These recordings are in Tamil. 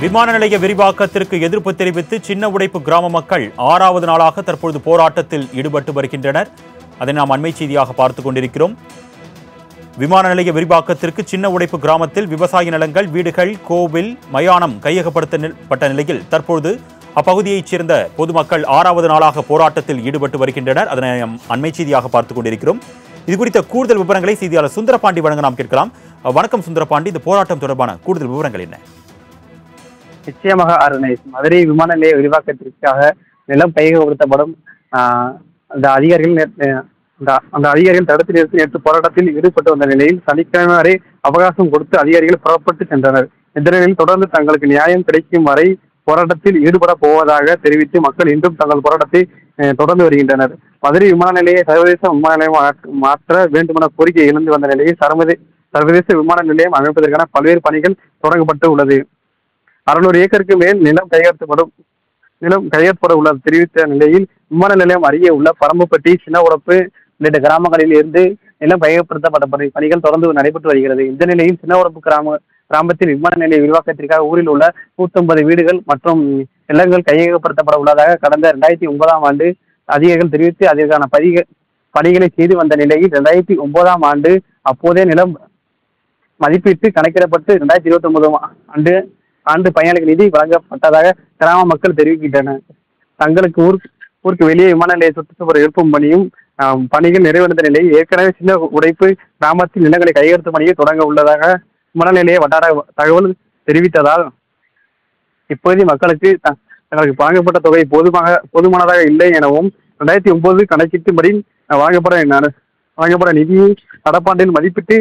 விமான நிலைய விரிவாக்கத்திற்கு எதிர்ப்பு தெரிவித்து சின்ன உடைப்பு கிராம மக்கள் ஆறாவது நாளாக தற்பொழுது போராட்டத்தில் ஈடுபட்டு வருகின்றனர். அதை நாம் அண்மை செய்தியாக பார்த்துக் கொண்டிருக்கிறோம். விமான நிலைய விரிவாக்கத்திற்கு சின்ன உடைப்பு கிராமத்தில் விவசாய நிலங்கள் வீடுகள் கோவில் மயானம் கையகப்படுத்தப்பட்ட நிலையில் தற்பொழுது அப்பகுதியைச் சேர்ந்த பொதுமக்கள் ஆறாவது நாளாக போராட்டத்தில் ஈடுபட்டு வருகின்றனர். அதனை நாம் அண்மை செய்தியாக பார்த்துக் கொண்டிருக்கிறோம். இது குறித்த கூடுதல் விவரங்களை செய்தியாளர் சுந்தரபாண்டி வழங்க நாம் கேட்கலாம். வணக்கம் சுந்தரபாண்டி. இந்த போராட்டம் தொடர்பான கூடுதல் விவரங்கள் என்ன? நிச்சயமாக அருணேஷ் மதுரை விமான நிலைய விரிவாக்கத்திற்காக நிலம் கையகப்படுத்தப்படும் அந்த அதிகாரிகள் நேற்று- அந்த அந்த அதிகாரிகள் தடுத்து நிறுத்தி நேற்று போராட்டத்தில் ஈடுபட்டு வந்த நிலையில் சனிக்கிழமை வரை அவகாசம் கொடுத்து அதிகாரிகள் புறப்பட்டு சென்றனர். இந்த நிலையில் தொடர்ந்து தங்களுக்கு நியாயம் கிடைக்கும் வரை போராட்டத்தில் ஈடுபட போவதாக தெரிவித்து மக்கள் இன்றும் தங்கள் போராட்டத்தை தொடர்ந்து வருகின்றனர். மதுரை விமான நிலையை சர்வதேச விமான நிலையம் மாற்ற- மாற்ற வேண்டுமென கோரிக்கை எழுந்து வந்த நிலையில் சர்வதே சர்வதேச விமான நிலையம் அமைப்பதற்கான பல்வேறு பணிகள் தொடங்கப்பட்டு உள்ளது. அறுநூறு ஏக்கருக்கு மேல் நிலம் கையெழுத்தப்படும் நிலம் கையெழுத்தப்பட உள்ளது தெரிவித்த நிலையில் விமான நிலையம் அருகே உள்ள பரம்புப்பட்டி சின்ன உடப்பு உள்ளிட்ட கிராமங்களில் இருந்து நிலம் கையகப்படுத்தப்பட்ட பணிகள் தொடர்ந்து நடைபெற்று வருகிறது. இந்த நிலையில் சின்ன உடப்பு கிராம கிராமத்தில் விமான நிலைய விரிவாக்கத்திற்காக ஊரில் உள்ள நூத்தொன்பது வீடுகள் மற்றும் நிலங்கள் கையகப்படுத்தப்பட உள்ளதாக கடந்த ரெண்டாயிரத்தி ஒன்பதாம் ஆண்டு அதிகாரிகள் தெரிவித்து அதற்கான பதிக பணிகளை செய்து வந்த நிலையில் ரெண்டாயிரத்தி ஒன்பதாம் ஆண்டு அப்போதே நிலம் மதிப்பீட்டு கணக்கிடப்பட்டு இரண்டாயிரத்தி இருபத்தி ஒன்பதாம் ஆண்டு ஆண்டு பயனாளிகள் நிதி வழங்கப்பட்டதாக கிராம மக்கள் தெரிவிக்கின்றனர். தங்களுக்கு ஊர் ஊருக்கு வெளியே விமான நிலைய சுற்றுச்சுவர் எழுப்பும் பணியும் பணிகள் நிறைவடைந்த நிலையில் ஏற்கனவே சின்ன உடைப்பு கிராமத்தில் நிலங்களை கையெழுத்து பணியை தொடங்க உள்ளதாக விமான நிலைய வட்டார தகவல் தெரிவித்ததால் இப்போதைய மக்களுக்கு த- தங்களுக்கு வழங்கப்பட்ட தொகை போதுமாக போதுமானதாக இல்லை எனவும் ரெண்டாயிரத்தி ஒன்பது கணக்கீட்டுபடி வழங்கப்பட வழங்கப்பட நிதியை நடப்பாண்டில் மதிப்பிட்டு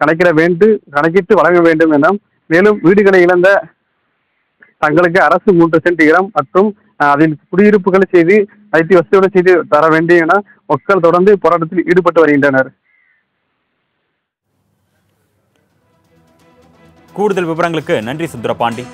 கணக்கிட வேண்டும் கணக்கிட்டு வழங்க வேண்டும் என மேலும் வீடுகளை இழந்த தங்களுக்கு அரசு மூன்று சென்ட் இடம் மற்றும் அதில் குடியிருப்புகளை செய்து ஐடி வசதியோடு செய்து தர வேண்டும் என மக்கள் தொடர்ந்து போராட்டத்தில் ஈடுபட்டு வருகின்றனர். கூடுதல் விவரங்களுக்கு நன்றி சுந்தரபாண்டி.